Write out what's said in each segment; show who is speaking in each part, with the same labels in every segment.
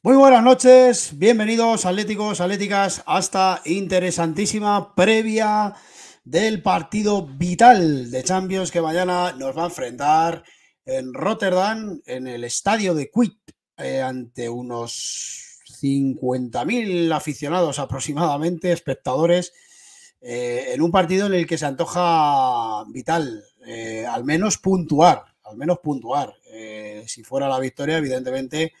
Speaker 1: Muy buenas noches, bienvenidos atléticos, atléticas, hasta interesantísima previa del partido vital de Champions que mañana nos va a enfrentar en Rotterdam, en el estadio de Quit, eh, ante unos 50.000 aficionados aproximadamente, espectadores, eh, en un partido en el que se antoja vital, eh, al menos puntuar, al menos puntuar. si fuera la victoria, evidentemente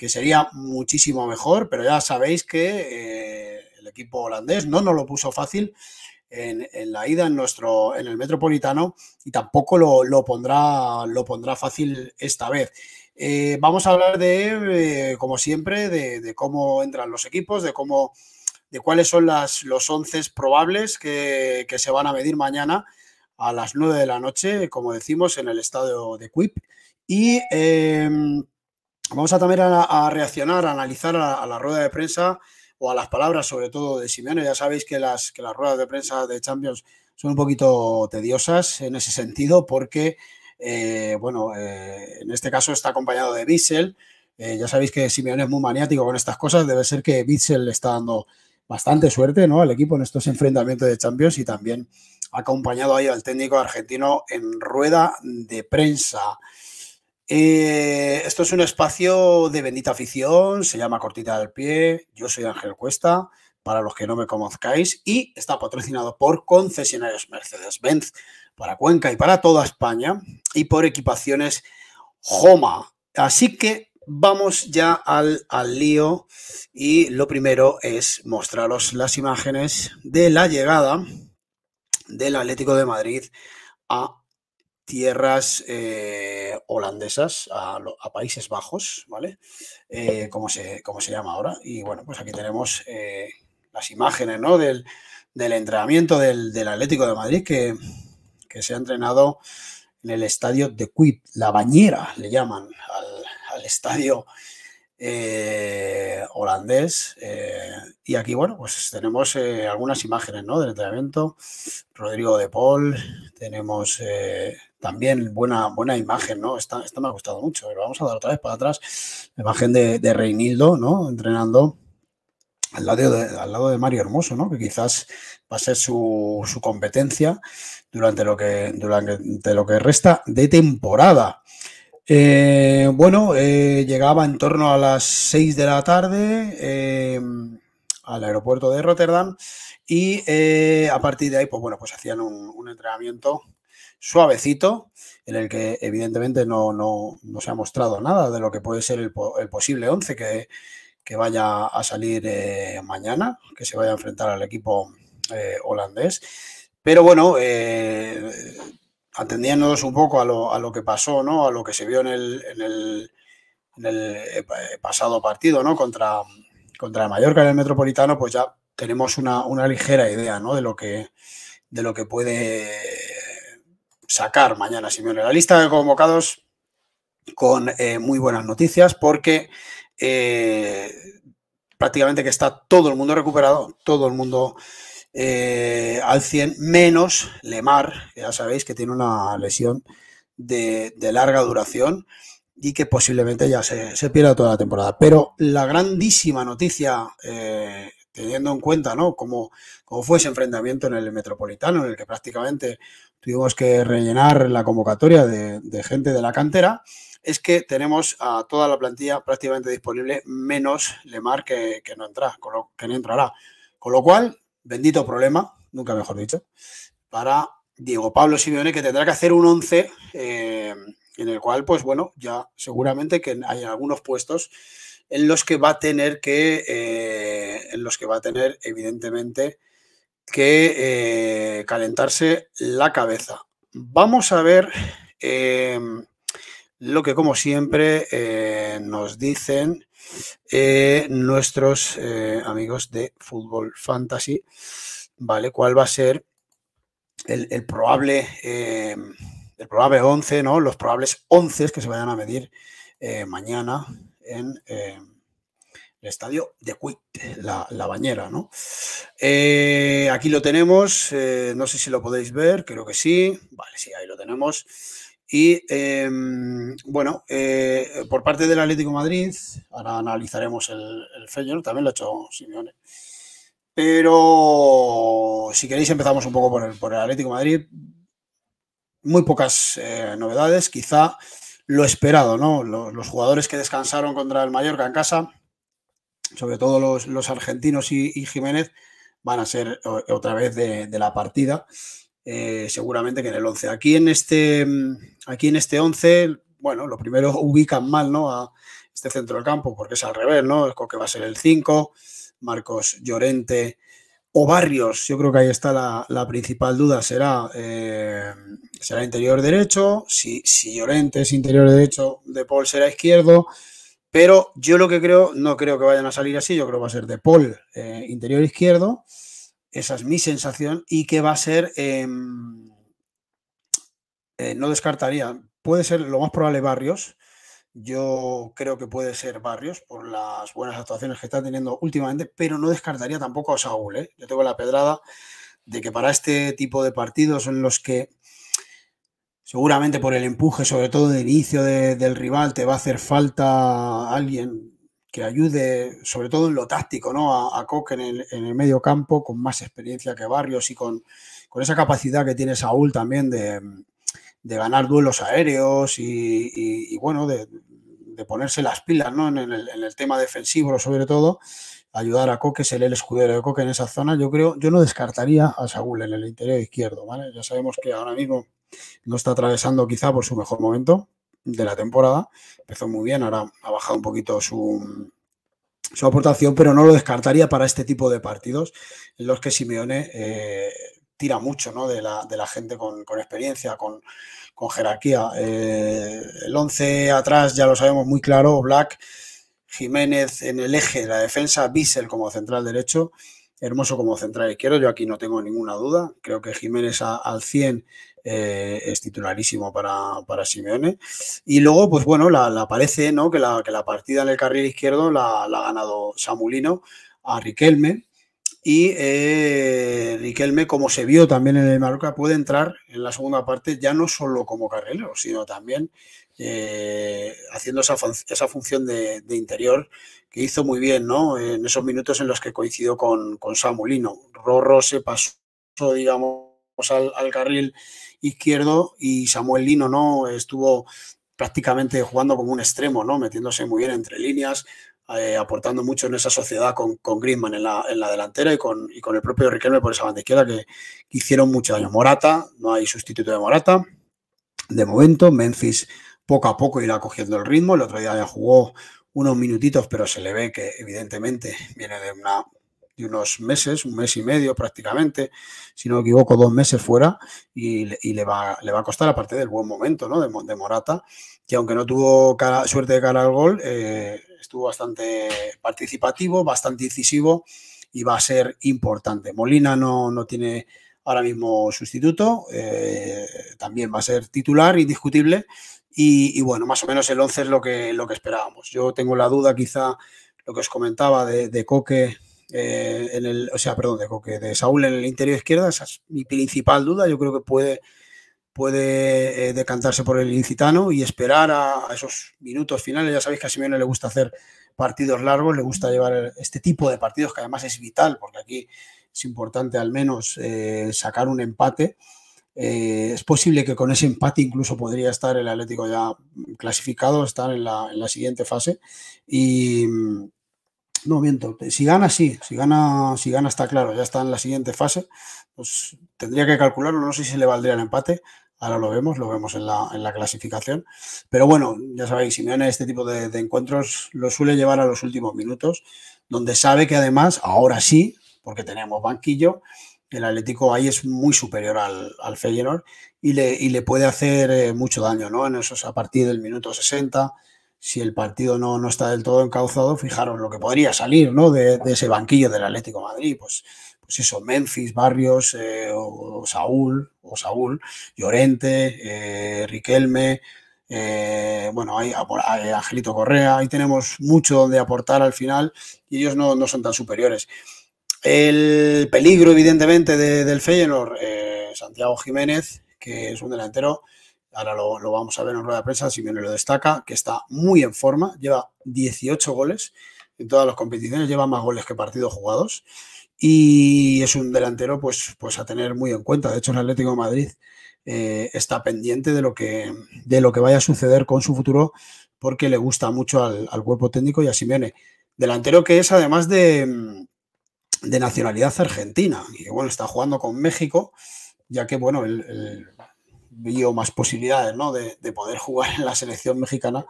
Speaker 1: que sería muchísimo mejor, pero ya sabéis que el equipo holandés no nos lo puso fácil en, la ida en nuestro en el Metropolitano y tampoco lo, pondrá lo pondrá fácil esta vez. Eh, vamos a hablar de, eh, como siempre, de, cómo entran los equipos, de cómo de cuáles son las, los once probables que, se van a medir mañana a las 9 de la noche, como decimos, en el estadio de Quip. Y em, vamos a también a, reaccionar, a analizar a la rueda de prensa o a las palabras, sobre todo de Simeone. Ya sabéis que las, ruedas de prensa de Champions son un poquito tediosas en ese sentido, porque, eh, bueno, eh, en este caso está acompañado de Bissell. Eh, ya sabéis que Simeone es muy maniático con estas cosas. Debe ser que Bissell le está dando bastante suerte ¿no? al equipo en estos enfrentamientos de Champions y también ha acompañado ahí al técnico argentino en rueda de prensa. Eh, esto es un espacio de bendita afición, se llama Cortita del Pie, yo soy Ángel Cuesta, para los que no me conozcáis, y está patrocinado por concesionarios Mercedes-Benz para Cuenca y para toda España, y por equipaciones Homa. Así que vamos ya al, al lío, y lo primero es mostraros las imágenes de la llegada del Atlético de Madrid a tierras eh, holandesas, a, Países Bajos, ¿vale? Eh, como, se, se llama ahora. Y bueno, pues aquí tenemos eh, las imágenes ¿no? del, entrenamiento del, Atlético de Madrid que, se ha entrenado en el estadio de Quip, la bañera le llaman al, estadio holandés. y aquí, bueno, pues tenemos algunas imágenes ¿no? del entrenamiento. Rodrigo de Paul, tenemos también buena, buena imagen, ¿no? Esta, me ha gustado mucho. vamos a dar otra vez para atrás. La imagen de, de Reinildo, ¿no? Entrenando al lado, de, al lado de Mario Hermoso, ¿no? Que quizás va a ser su, su durante lo, que, durante lo que resta de temporada. Eh, bueno, eh, llegaba en torno a las 6 de la tarde eh, al aeropuerto de Rotterdam y a partir de ahí, pues bueno, pues hacían un, entrenamiento suavecito, en el que evidentemente no, no, se ha mostrado nada de lo que puede ser el, posible 11 que, vaya a salir mañana, que se vaya a enfrentar al equipo holandés. Pero bueno, atendiéndonos un poco a lo, a lo, que pasó, ¿no? a lo que se vio en el, en el, en el pasado partido ¿no? contra, contra Mallorca en el Metropolitano, pues ya tenemos una, una ligera idea ¿no? de, lo que, de lo que puede sacar mañana Simeone. La lista de convocados con eh, muy buenas noticias porque eh, prácticamente que está todo el mundo recuperado, todo el mundo eh, al 100, menos Lemar, que ya sabéis que tiene una lesión de, larga duración y que posiblemente ya se, pierda toda la temporada. Pero la grandísima noticia, teniendo en cuenta ¿no? cómo, cómo fue ese enfrentamiento en el Metropolitano, en el que prácticamente tuvimos que rellenar la convocatoria de, gente de la cantera, es que tenemos a toda la plantilla prácticamente disponible, menos Lemar que, no entra, que no entrará. Con lo cual, bendito problema, nunca mejor dicho, para Diego Pablo Simeone, que tendrá que hacer un 11 eh, en el cual, pues bueno, ya seguramente que hay algunos puestos en los que va a tener que, eh, en los que va a tener, evidentemente, que eh, calentarse la cabeza. Vamos a ver lo que, como siempre, nos dicen eh, nuestros amigos de Fútbol Fantasy, ¿vale? ¿Cuál va a ser el, probable, el probable 11, ¿no? Los probables 11 que se vayan a medir mañana en el estadio de Quit, la, bañera, ¿no? Eh, aquí lo tenemos, eh, no sé si lo podéis ver, creo que sí, vale, sí, ahí lo tenemos. Y em, bueno, eh, por parte del Atlético Madrid, ahora analizaremos el, el también lo ha hecho Simeone. Pero si queréis empezamos un poco por el, por el Atlético Madrid. Muy pocas eh, novedades, quizá lo esperado, ¿no? Los, jugadores que descansaron contra el Mallorca en casa, sobre todo los, argentinos y, Jiménez, van a ser otra vez de, la partida. Eh, seguramente que en el 11. Aquí en este, aquí en este 11, bueno, lo primero ubican mal, ¿no? A este centro del campo, porque es al revés, ¿no? El que va a ser el 5, Marcos Llorente o Barrios, yo creo que ahí está la, principal duda, será, eh, será interior derecho, si, si Llorente es interior derecho, De Paul será izquierdo, pero yo lo que creo, no creo que vayan a salir así, yo creo que va a ser De Paul eh, interior izquierdo, esa es mi sensación, y que va a ser, em, eh, no descartaría, puede ser lo más probable Barrios, yo creo que puede ser Barrios por las buenas actuaciones que está teniendo últimamente, pero no descartaría tampoco a Saúl. ¿eh? Yo tengo la pedrada de que para este tipo de partidos en los que seguramente por el empuje, sobre todo de inicio del rival, te va a hacer falta alguien que ayude, sobre todo en lo táctico, ¿no? A, a Coque en el, en el, medio campo, con más experiencia que Barrios y con, con esa capacidad que tiene Saúl también de, de ganar duelos aéreos y, bueno, de, ponerse las pilas ¿no? en, el, tema defensivo sobre todo, ayudar a Coque, ser el escudero de Coque en esa zona, yo creo, yo no descartaría a Saúl en el interior izquierdo, ¿vale? Ya sabemos que ahora mismo no está atravesando quizá por su mejor momento de la temporada, empezó muy bien, ahora ha bajado un poquito su, su aportación, pero no lo descartaría para este tipo de partidos en los que Simeone eh, tira mucho ¿no? de, la, de la gente con, experiencia, con, jerarquía. Eh, el 11 atrás ya lo sabemos muy claro, Black, Jiménez en el eje de la defensa, Bissell como central derecho, Hermoso como central izquierdo, yo aquí no tengo ninguna duda, creo que Jiménez al 100 eh, es titularísimo para, para, Simeone. Y luego, pues bueno, la, parece ¿no? que, la, que la partida en el carril izquierdo la, la ha ganado Samulino a Riquelme, y eh, Riquelme, como se vio también en el Marroca, puede entrar en la segunda parte ya no solo como carrilero, sino también eh, haciendo esa, esa función de, interior que hizo muy bien, ¿no? En esos minutos en los que coincidió con, con Samulino. Rorro se pasó, digamos, al, al, carril izquierdo y Samuel Lino, ¿no? Estuvo prácticamente jugando como un extremo, ¿no? Metiéndose muy bien entre líneas, eh, aportando mucho en esa sociedad con, con en la, en la delantera y con, y con, el propio Riquelme por esa banda izquierda que, hicieron mucho daño. Morata, no hay sustituto de Morata. De momento, Memphis poco a poco irá cogiendo el ritmo. El otro día ya jugó unos minutitos, pero se le ve que evidentemente viene de, una, unos meses, un mes y medio prácticamente, si no me equivoco, dos meses fuera y, le, va, le va a costar, aparte del buen momento ¿no? de, Morata, que aunque no tuvo suerte de cara al gol, eh, estuvo bastante participativo, bastante incisivo y va a ser importante. Molina no, no tiene ahora mismo sustituto, eh, también va a ser titular, indiscutible. Y, bueno, más o menos el 11 es lo que, lo que esperábamos. Yo tengo la duda, quizá, lo que os comentaba de, Coque, eh, en el, o sea, perdón, de Coque, de Saúl en el interior izquierda, esa es mi principal duda. Yo creo que puede puede eh, decantarse por el incitano y esperar a, esos minutos finales. Ya sabéis que a Simeone le gusta hacer partidos largos, le gusta llevar este tipo de partidos que además es vital, porque aquí es importante al menos eh, sacar un empate. Eh, es posible que con ese empate incluso podría estar el Atlético ya clasificado, estar en la, en la siguiente fase. Y no miento, si gana sí, si gana, si gana está claro, ya está en la siguiente fase. Pues tendría que calcularlo, no sé si le valdría el empate, ahora lo vemos, lo vemos en la, en la clasificación. Pero bueno, ya sabéis, Simeone este tipo de, encuentros lo suele llevar a los últimos minutos, donde sabe que además, ahora sí, porque tenemos banquillo, el Atlético ahí es muy superior al, al Feyenoord y le, y le puede hacer eh, mucho daño, ¿no? En esos, a partir del minuto 60, si el partido no, no está del todo encauzado, fijaros lo que podría salir, ¿no? De, de ese banquillo del Atlético Madrid, pues pues eso, Memphis, Barrios, eh, o, Saúl, o Saúl, Llorente, eh, Riquelme, eh, bueno, hay, Angelito Correa, ahí tenemos mucho donde aportar al final y ellos no, son tan superiores. El peligro, evidentemente, del Feyenoord, Santiago Jiménez, que es un delantero ahora lo, vamos a ver en rueda de prensa, si Simeone lo destaca, que está muy en forma, lleva 18 goles en todas las competiciones, lleva más goles que partidos jugados y es un delantero pues, pues a tener muy en cuenta. De hecho, el Atlético de Madrid eh, está pendiente de lo, que, de lo que vaya a suceder con su futuro porque le gusta mucho al, cuerpo técnico y a Simeone. Delantero que es además de, de nacionalidad argentina y bueno, está jugando con México, ya que bueno, él, vio más posibilidades ¿no? de, poder jugar en la selección mexicana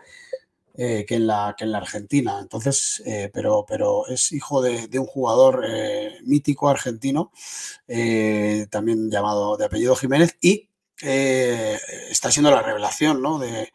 Speaker 1: eh, que, en la, que en la Argentina. Entonces, eh, pero, pero es hijo de, un jugador eh, mítico argentino, también llamado de apellido Jiménez, y está siendo la revelación ¿no? de,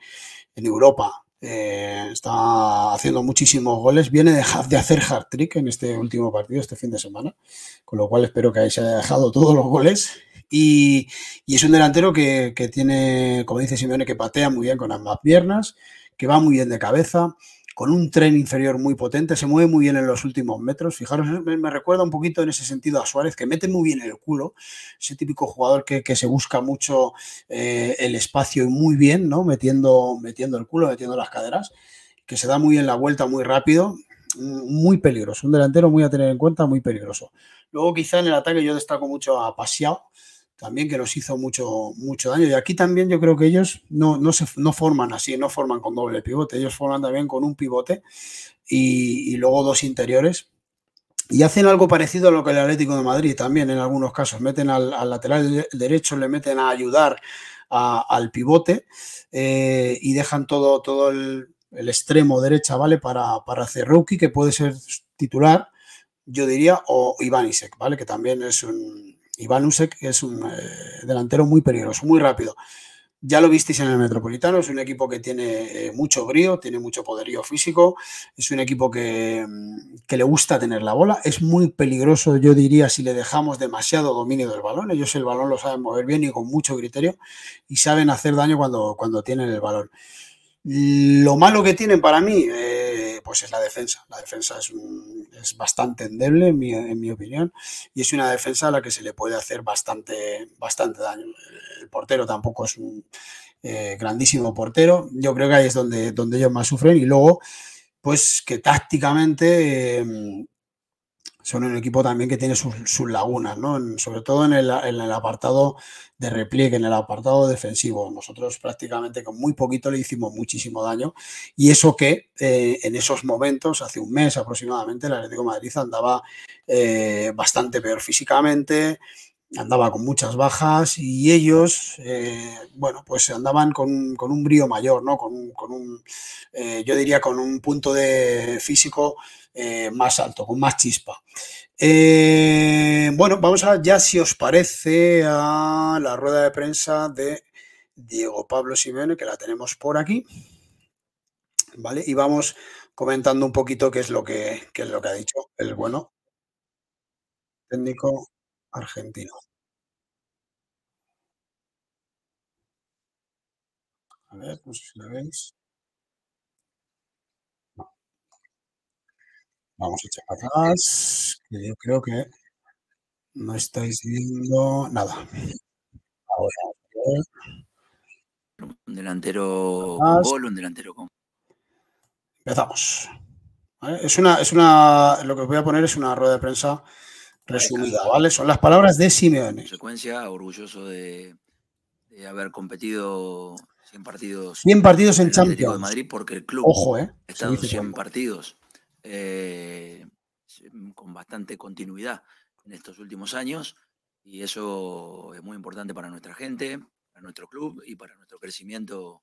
Speaker 1: en Europa. está haciendo muchísimos goles. Viene de, de hacer hard trick en este último partido, este fin de semana, con lo cual espero que haya dejado todos los goles y, es un delantero que, tiene, como dice Simeone, que patea muy bien con ambas piernas, que va muy bien de cabeza, con un tren inferior muy potente, se mueve muy bien en los últimos metros. Fijaros, me, recuerda un poquito en ese sentido a Suárez, que mete muy bien el culo, ese típico jugador que, se busca mucho eh, el espacio y muy bien, ¿no? Metiendo, metiendo el culo, metiendo las caderas, que se da muy bien la vuelta muy rápido, muy peligroso, un delantero muy a tener en cuenta, muy peligroso. Luego quizá en el ataque yo destaco mucho a Pasiao, también que nos hizo mucho, mucho daño. Y aquí también yo creo que ellos no, no, se, no forman así, no forman con doble pivote, ellos forman también con un pivote y, luego dos interiores. Y hacen algo parecido a lo que el Atlético de Madrid también en algunos casos. Meten al, lateral derecho, le meten a ayudar al pivote eh, y dejan todo, todo el, extremo derecha, ¿vale? Para, para Cerruki, que puede ser titular, yo diría, o Iván Isek, ¿vale? Que también es un, Iván Usek es un eh, delantero muy peligroso, muy rápido. Ya lo visteis en el Metropolitano, es un equipo que tiene eh, mucho brío, tiene mucho poderío físico, es un equipo que, mm, que, le gusta tener la bola, es muy peligroso, yo diría, si le dejamos demasiado dominio del balón. Ellos el balón lo saben mover bien y con mucho criterio y saben hacer daño cuando, cuando tienen el balón. Lo malo que tienen para mí, eh, pues es la defensa. La defensa es, es bastante endeble, en mi, opinión, y es una defensa a la que se le puede hacer bastante, bastante daño. El portero tampoco es un eh, grandísimo portero. Yo creo que ahí es donde, donde ellos más sufren. Y luego, pues que tácticamente eh, son un equipo también que tiene sus, lagunas, ¿no? sobre todo en el, apartado de repliegue, en el apartado defensivo. Nosotros prácticamente con muy poquito le hicimos muchísimo daño y eso que eh, en esos momentos, hace un mes aproximadamente, el Atlético de Madrid andaba eh, bastante peor físicamente, andaba con muchas bajas y ellos, eh, bueno, pues andaban con, un brío mayor, ¿no? Con un, yo diría con un punto de físico eh, más alto, con más chispa. Eh, bueno, vamos a ya, si os parece, a la rueda de prensa de Diego Pablo Simeone, que la tenemos por aquí. ¿Vale? Y vamos comentando un poquito qué es lo que, es lo que ha dicho el bueno técnico argentino. A ver, no sé si lo veis. Vamos a echar atrás, que yo creo que no estáis viendo nada.
Speaker 2: Un delantero con gol, un delantero con.
Speaker 1: Empezamos. Es una, es una. Lo que os voy a poner es una rueda de prensa resumida, ¿vale? Son las palabras de Simeone. En
Speaker 2: consecuencia, orgulloso de, haber competido 100 partidos.
Speaker 1: 100 partidos en, Champions.
Speaker 2: de Madrid porque el club
Speaker 1: Ojo, ¿eh?
Speaker 2: ha estado 100 partidos eh, con bastante continuidad en estos últimos años y eso es muy importante para nuestra gente, para nuestro club y para nuestro crecimiento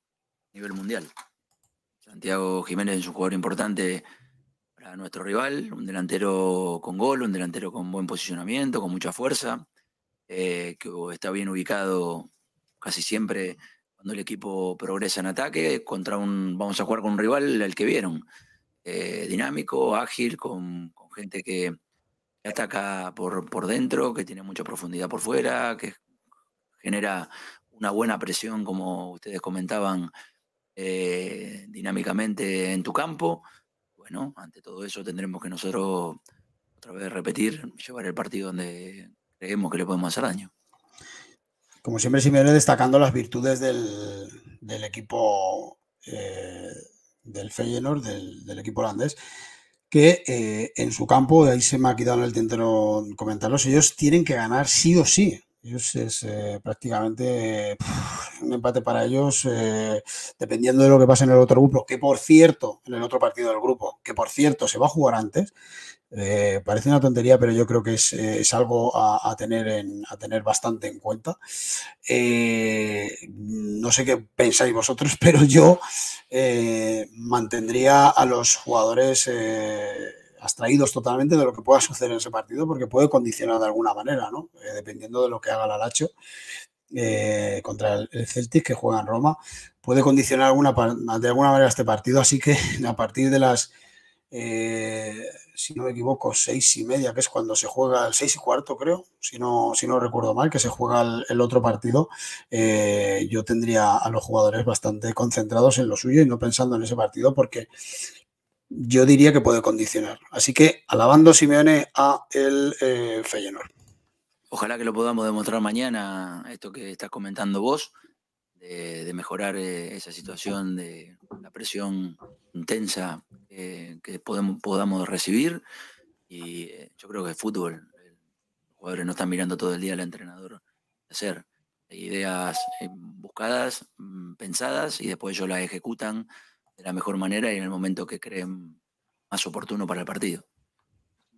Speaker 2: a nivel mundial. Santiago Jiménez es un jugador importante para nuestro rival, un delantero con gol, un delantero con buen posicionamiento, con mucha fuerza, eh, que está bien ubicado casi siempre cuando el equipo progresa en ataque, contra un, vamos a jugar con un rival el que vieron. Eh, dinámico, ágil, con, gente que ataca por, por dentro, que tiene mucha profundidad por fuera, que genera una buena presión, como ustedes comentaban, eh, dinámicamente en tu campo. Ante todo eso tendremos que nosotros otra vez repetir, llevar el partido donde creemos que le podemos hacer daño.
Speaker 1: como siempre, Simeone destacando las virtudes del, equipo eh, del Feyenoord, del, equipo holandés, que eh, en su campo, ahí se me ha quitado en el tintero comentarlos, ellos tienen que ganar sí o sí. Ellos es eh, prácticamente un empate para ellos, dependiendo de lo que pase en el otro grupo, que por cierto, en el otro partido del grupo, que por cierto se va a jugar antes, eh, parece una tontería, pero yo creo que es, eh, algo a, tener a tener bastante en cuenta. Eh, no sé qué pensáis vosotros, pero yo mantendría a los jugadores abstraídos totalmente de lo que pueda suceder en ese partido, porque puede condicionar de alguna manera, ¿no? dependiendo de lo que haga el Alacho. contra el, Celtic que juega en Roma, puede condicionar de alguna manera este partido, así que a partir de las si no me equivoco, seis y media, que es cuando se juega el seis y cuarto, creo, si no, si no recuerdo mal, que se juega el, otro partido, eh, yo tendría a los jugadores bastante concentrados en lo suyo y no pensando en ese partido, porque yo diría que puede condicionar. Así que alabando Simeone a el eh, Feyenoord.
Speaker 2: Ojalá que lo podamos demostrar mañana, esto que estás comentando vos, de, mejorar eh, esa situación de la presión intensa que podemos, podamos recibir. Y eh, yo creo que el fútbol, los jugadores no están mirando todo el día al entrenador hacer ideas eh, buscadas, mm, pensadas, y después ellos las ejecutan de la mejor manera y en el momento que creen más oportuno para el partido.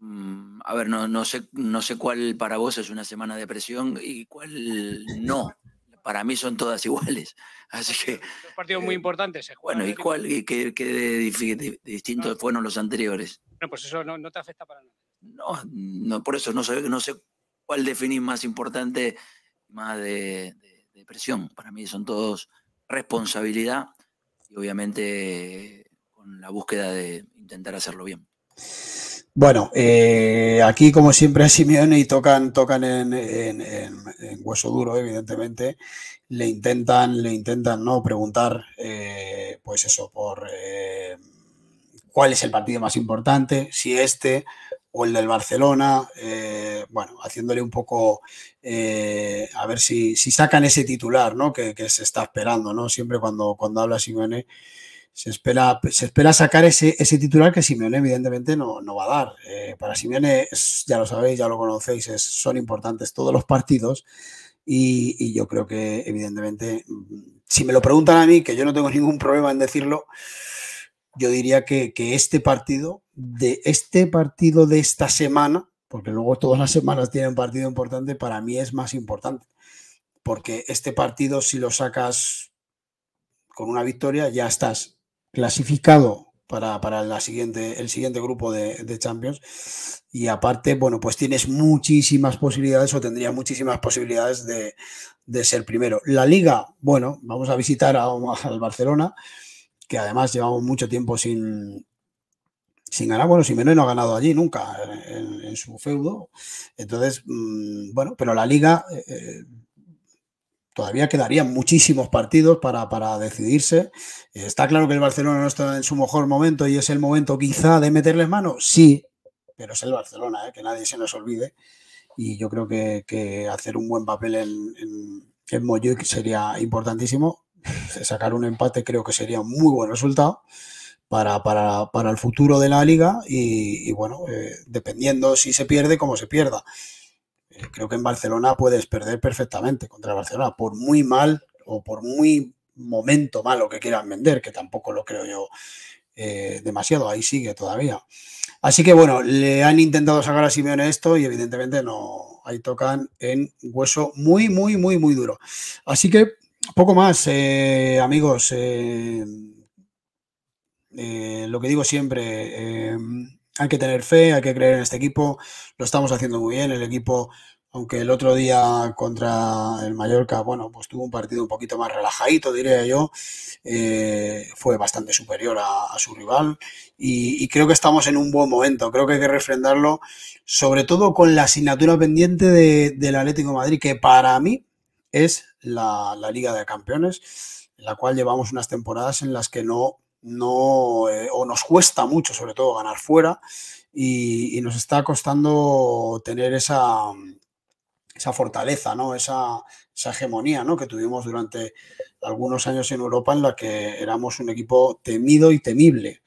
Speaker 2: Mm, a ver, no, no, sé, no sé cuál para vos es una semana de presión y cuál no para mí son todas iguales. Así que.
Speaker 3: Dos partidos muy eh, importantes se
Speaker 2: Bueno, ¿y cuál? ¿Y qué, de, distintos fueron los anteriores?
Speaker 3: No, pues eso no, te afecta para nada.
Speaker 2: No, no por eso no sé, no sé cuál definir más importante, más de, presión. Para mí son todos responsabilidad y obviamente con la búsqueda de intentar hacerlo bien.
Speaker 1: Bueno, eh, aquí como siempre a Simeone y tocan, tocan en, hueso duro, evidentemente, le intentan, le intentan ¿no? preguntar, eh, pues eso, por eh, cuál es el partido más importante, si este o el del Barcelona, bueno, haciéndole un poco, a ver si, si, sacan ese titular, ¿no? Que, que, se está esperando, ¿no? Siempre cuando, cuando habla Simeone se espera, se espera sacar ese, ese titular que Simeone evidentemente no, no va a dar. Eh, para Simeone, ya lo sabéis, ya lo conocéis, son importantes todos los partidos y, yo creo que evidentemente, si me lo preguntan a mí, que yo no tengo ningún problema en decirlo, yo diría que, que este partido, de este partido de esta semana, porque luego todas las semanas tienen partido importante, para mí es más importante. Porque este partido, si lo sacas con una victoria, ya estás clasificado para, la siguiente, el siguiente grupo de, Champions. Y aparte, bueno, pues tienes muchísimas posibilidades o tendría muchísimas posibilidades de, ser primero. La liga, bueno, vamos a visitar a, al Barcelona, que además llevamos mucho tiempo sin, sin ganar. Bueno, Simeone no ha ganado allí nunca en, su feudo. Entonces, mm, bueno, pero la liga... Eh, todavía quedarían muchísimos partidos para, decidirse. Está claro que el Barcelona no está en su mejor momento y es el momento quizá de meterles mano. Sí, pero es el Barcelona, ¿eh? que nadie se nos olvide. Y yo creo que, hacer un buen papel en, en, sería importantísimo. Sacar un empate creo que sería un muy buen resultado. Para, el futuro de la liga y, bueno, eh, dependiendo si se pierde, como se pierda. Eh, creo que en Barcelona puedes perder perfectamente contra Barcelona, por muy mal o por muy momento malo que quieran vender, que tampoco lo creo yo eh, demasiado, ahí sigue todavía. Así que bueno, le han intentado sacar a Simeone esto y evidentemente no, ahí tocan en hueso muy, muy, muy, muy duro. Así que poco más, eh, amigos. lo que digo siempre, hay que tener fe, hay que creer en este equipo. Lo estamos haciendo muy bien. El equipo, aunque el otro día contra el Mallorca, bueno, pues tuvo un partido un poquito más relajadito, diría yo, eh, fue bastante superior a, su rival. Y, creo que estamos en un buen momento. Creo que hay que refrendarlo, sobre todo con la asignatura pendiente del Atlético de Madrid, que para mí es la, la Liga de Campeones, en la cual llevamos unas temporadas en las que no no, eh, o nos cuesta mucho, sobre todo, ganar fuera y, nos está costando tener esa, esa fortaleza, ¿no? Esa, esa hegemonía ¿no? que tuvimos durante algunos años en Europa en la que éramos un equipo temido y temible.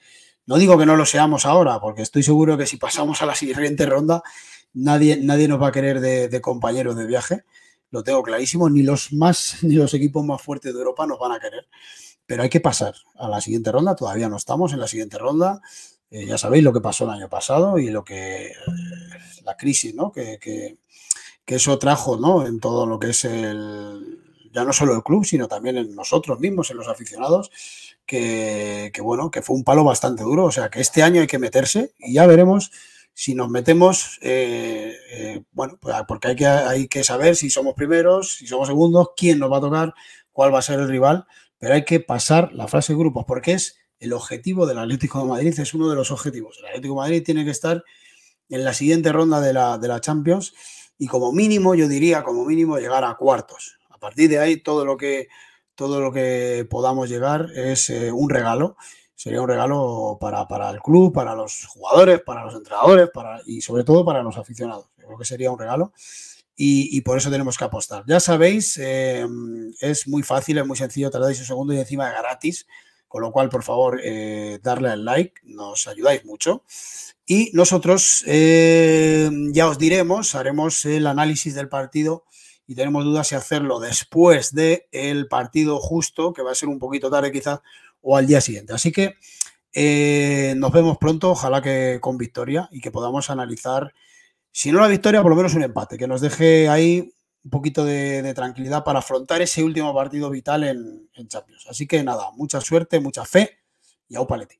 Speaker 1: No digo que no lo seamos ahora, porque estoy seguro que si pasamos a la siguiente ronda, nadie, nadie nos va a querer de, de compañeros de viaje. Lo tengo clarísimo, ni los más, ni los equipos más fuertes de Europa nos van a querer. Pero hay que pasar a la siguiente ronda, todavía no estamos en la siguiente ronda. Eh, ya sabéis lo que pasó el año pasado y lo que eh, la crisis, ¿no? Que, que, eso trajo ¿no? en todo lo que es el, ya no solo el club, sino también en nosotros mismos, en los aficionados, que, que, bueno, que fue un palo bastante duro. O sea que este año hay que meterse y ya veremos si nos metemos, eh, bueno, pues porque hay que, hay que saber si somos primeros, si somos segundos, quién nos va a tocar, cuál va a ser el rival, pero hay que pasar la fase de grupos porque es el objetivo del Atlético de Madrid, es uno de los objetivos. El Atlético de Madrid tiene que estar en la siguiente ronda de la, de la Champions y como mínimo, yo diría, como mínimo, llegar a cuartos. A partir de ahí, todo lo que, todo lo que podamos llegar es eh, un regalo. Sería un regalo para, para, el club, para los jugadores, para los entrenadores para, y sobre todo para los aficionados. Creo que sería un regalo y, por eso tenemos que apostar. Ya sabéis, eh, es muy fácil, es muy sencillo, tardáis un segundo y encima gratis. Con lo cual, por favor, eh, darle al like, nos ayudáis mucho. Y nosotros eh, ya os diremos, haremos el análisis del partido y tenemos dudas si hacerlo después del el partido justo, que va a ser un poquito tarde quizás, o al día siguiente. Así que nos vemos pronto, ojalá que con victoria y que podamos analizar, si no la victoria, por lo menos un empate, que nos deje ahí un poquito de, tranquilidad para afrontar ese último partido vital en, Champions. Así que nada, mucha suerte, mucha fe y a Upaleti.